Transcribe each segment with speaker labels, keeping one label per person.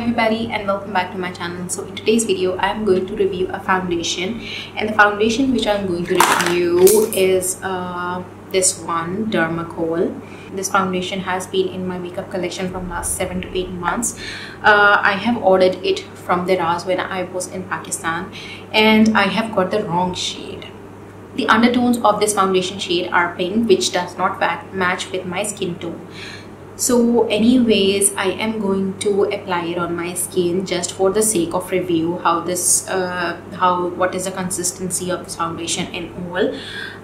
Speaker 1: everybody and welcome back to my channel. So in today's video i'm going to review a foundation. And the foundation which i'm going to review is uh, this one dermacol. This foundation has been in my makeup collection from last seven to eight months. Uh, i have ordered it from Daraz when i was in pakistan. And i have got the wrong shade. The undertones of this foundation shade are pink which does not match with my skin tone so anyways i am going to apply it on my skin just for the sake of review how this uh, how what is the consistency of this foundation and all.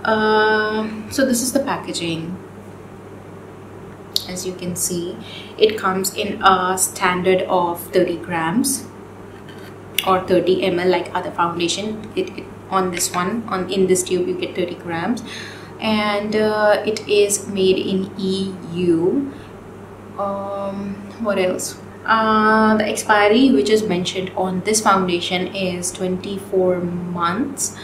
Speaker 1: Uh, so this is the packaging. As you can see it comes in a standard of 30 grams or 30 ml like other foundation. It, it on this one on in this tube you get 30 grams. And uh, it is made in EU um, what else? Uh, the expiry which is mentioned on this foundation is 24 months.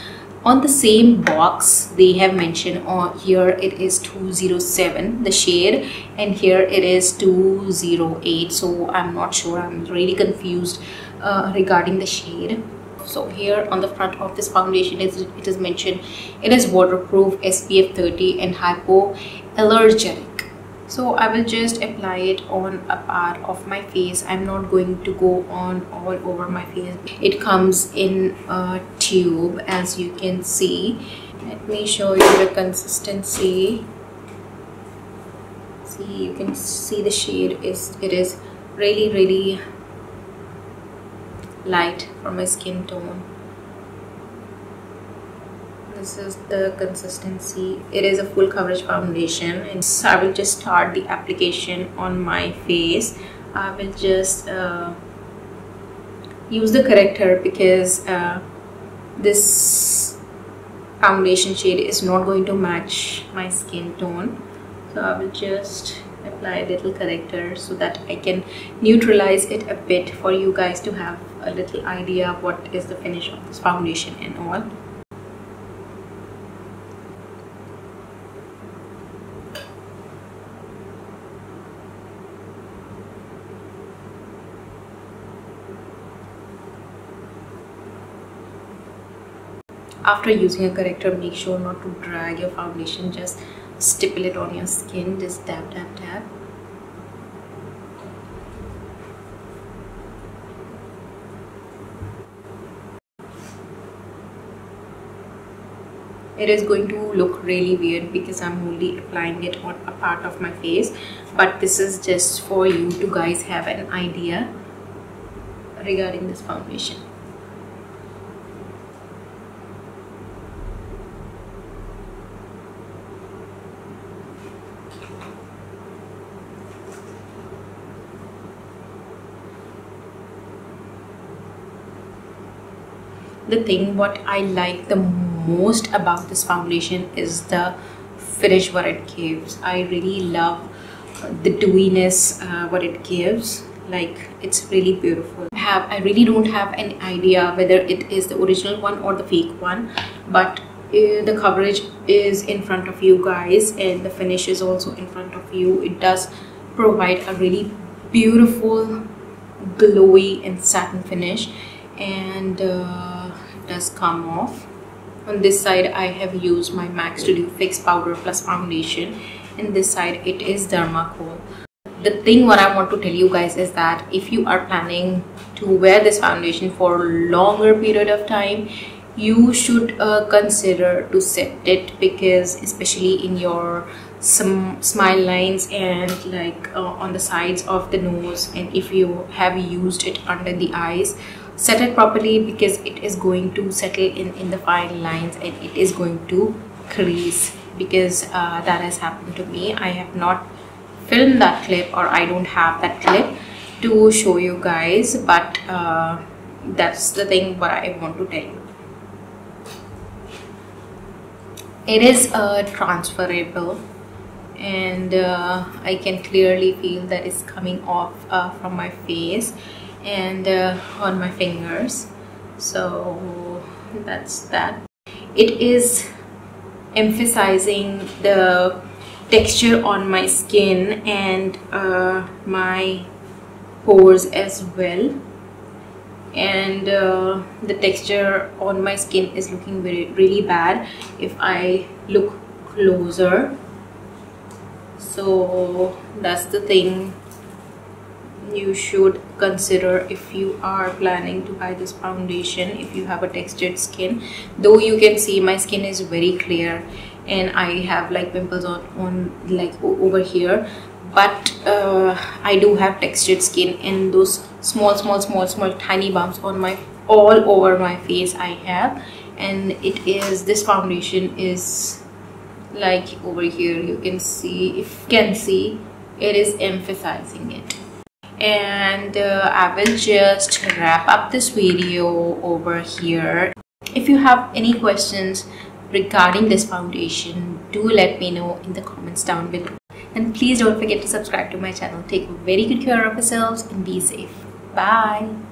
Speaker 1: On the same box they have mentioned on here it is 207 the shade and here it is 208 so i'm not sure. I'm really confused uh, regarding the shade. So here on the front of this foundation is it is mentioned it is waterproof spf 30 and hypoallergenic so I will just apply it on a part of my face. I'm not going to go on all over my face. It comes in a tube as you can see. Let me show you the consistency. See you can see the shade is it is really really light for my skin tone this is the consistency. It is a full coverage foundation. And so I will just start the application on my face. I will just uh, use the corrector because uh, this foundation shade is not going to match my skin tone. So I will just apply a little corrector so that I can neutralize it a bit for you guys to have a little idea what is the finish of this foundation and all after using a corrector make sure not to drag your foundation. Just stipple it on your skin. Just tap tap tap. It is going to look really weird because I'm only applying it on a part of my face. But this is just for you to guys have an idea regarding this foundation the thing what I like the most about this foundation is the finish what it gives. I really love the dewiness uh, what it gives. Like it's really beautiful. I have I really don't have an idea whether it is the original one or the fake one but uh, the coverage is in front of you guys and the finish is also in front of you. It does provide a really beautiful glowy and satin finish. And uh, does come off. On this side I have used my MAC Studio Fix powder plus foundation. And this side it is Dermacol the thing what I want to tell you guys is that if you are planning to wear this foundation for a longer period of time you should uh, consider to set it because especially in your some smile lines and like uh, on the sides of the nose and if you have used it under the eyes set it properly because it is going to settle in in the fine lines and it is going to crease because uh, that has happened to me. I have not filmed that clip or I don't have that clip to show you guys but uh, that's the thing what I want to tell you. It is uh, transferable and uh, I can clearly feel that it's coming off uh, from my face and uh, on my fingers. So that's that. It is emphasizing the texture on my skin and uh, my pores as well. And uh, the texture on my skin is looking very really bad if I look closer. So that's the thing you should consider if you are planning to buy this foundation if you have a textured skin. Though you can see my skin is very clear and I have like pimples on, on like over here. But uh, I do have textured skin and those small small small small tiny bumps on my all over my face I have. And it is this foundation is like over here. You can see if you can see it is emphasizing it and uh, I will just wrap up this video over here. If you have any questions regarding this foundation do let me know in the comments down below. And please don't forget to subscribe to my channel. Take very good care of yourselves and be safe. Bye